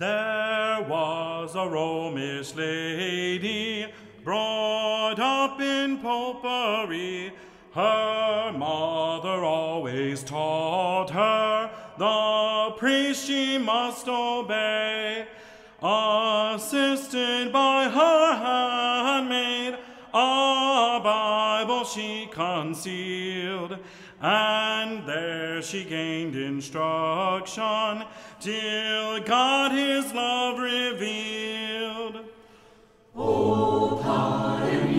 There was a Romish lady brought up in popery. Her mother always taught her the priest she must obey. Assisted by her handmaid, a Bible she concealed and there she gained instruction, till God his love revealed. Oh, pardon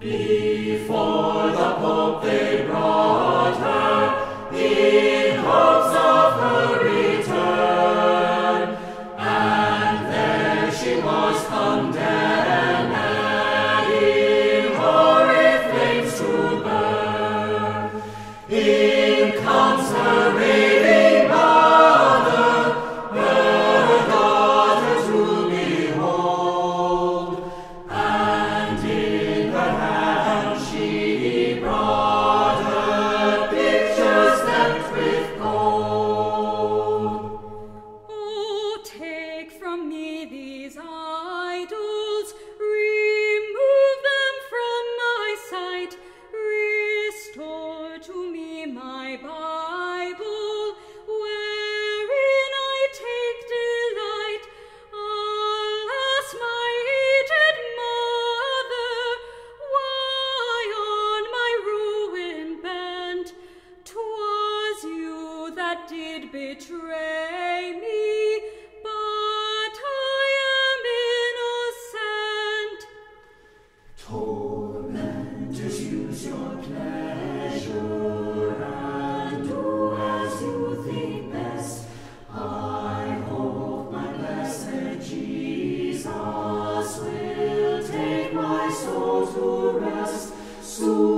Be would betray me, but I am innocent. Tormentors, use your pleasure and do as you think best. I hope my blessed Jesus will take my soul to rest soon.